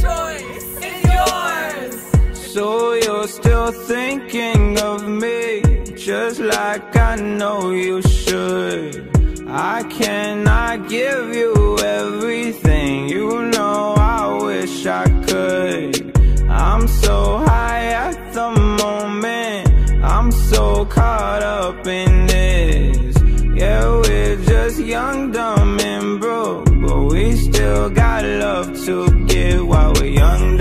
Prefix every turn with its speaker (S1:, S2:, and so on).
S1: choice is yours.
S2: So you're still thinking of me, just like I know you should. I cannot give you everything, you know I wish I could. I'm so high at the moment, I'm so caught up in this. Yeah, we're just young, dumb, love to give while we're young,